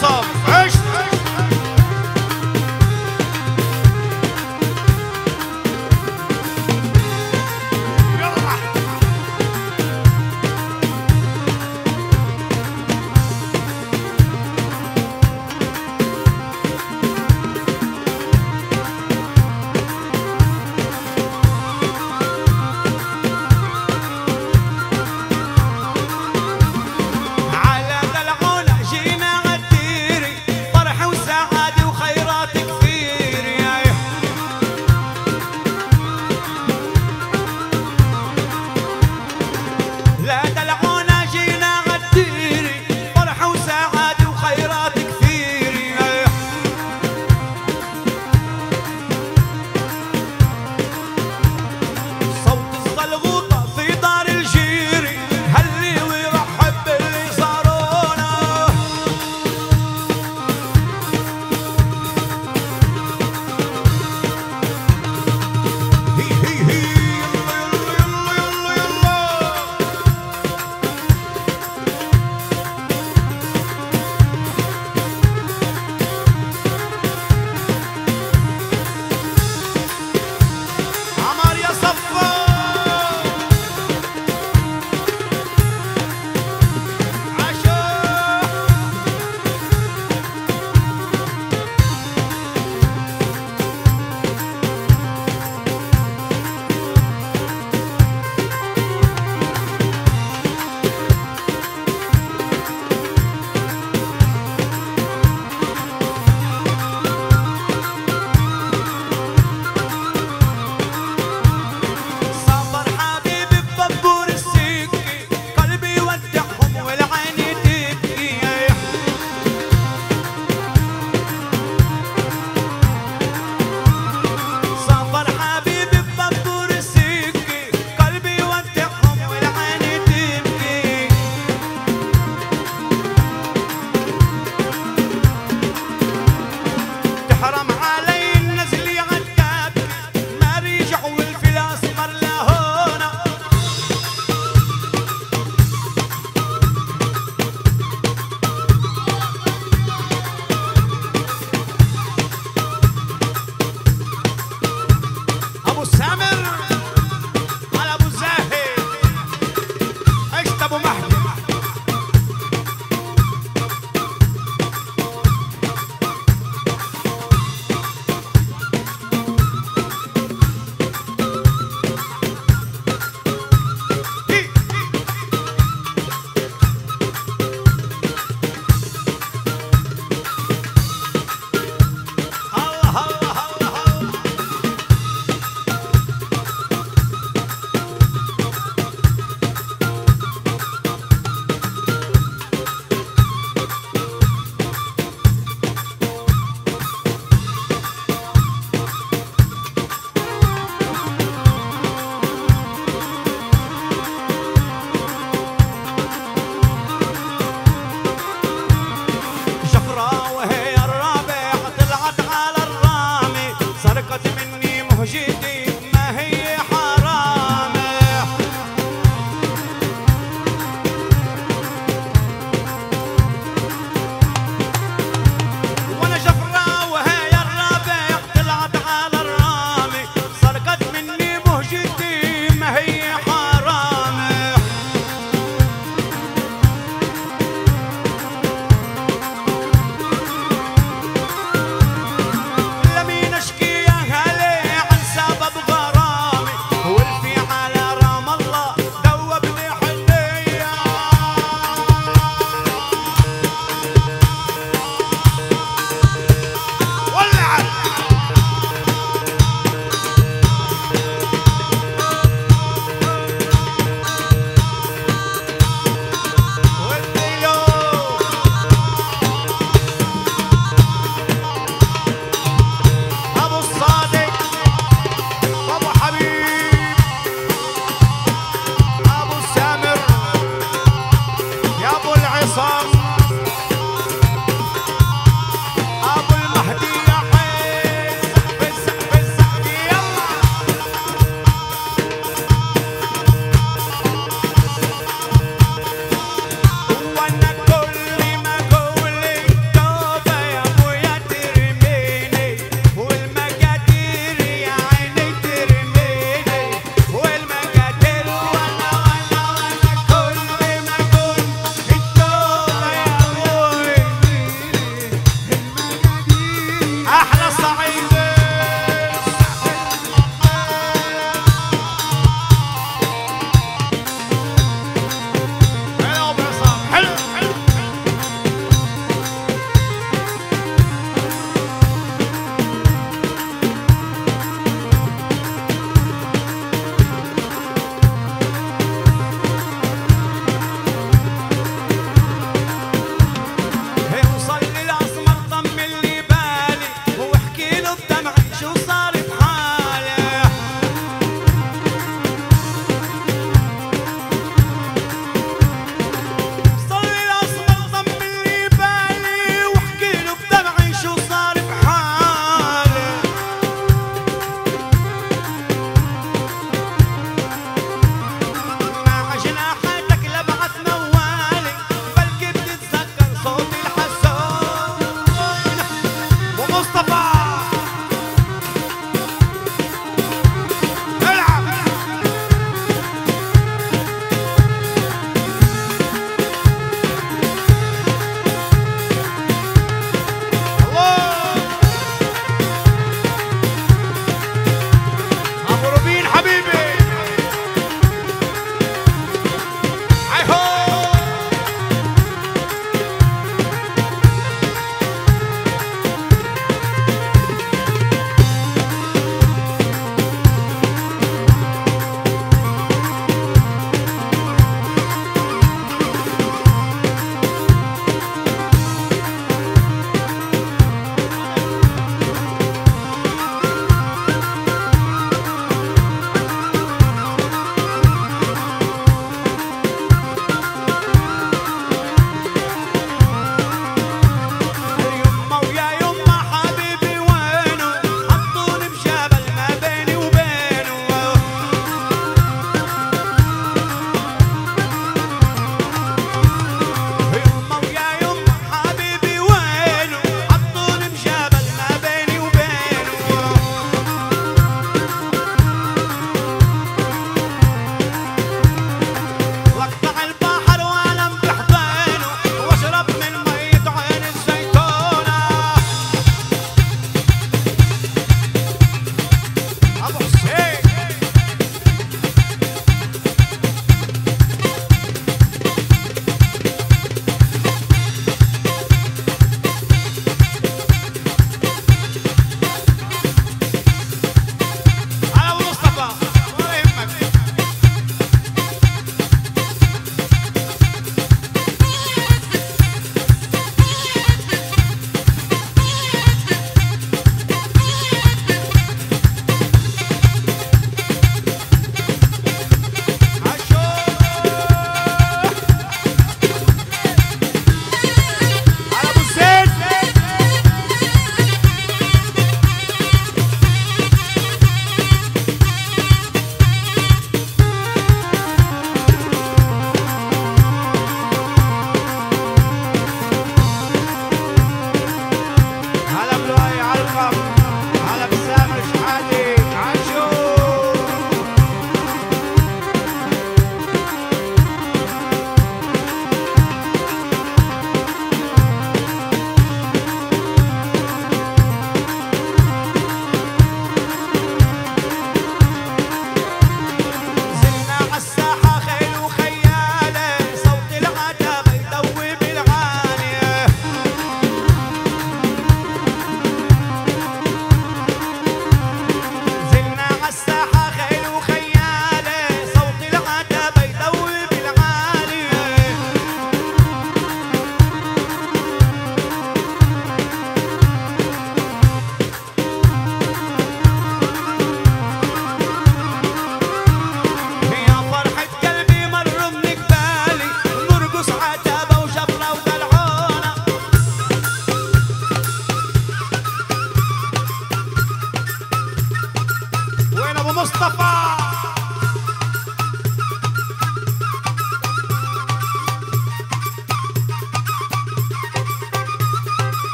só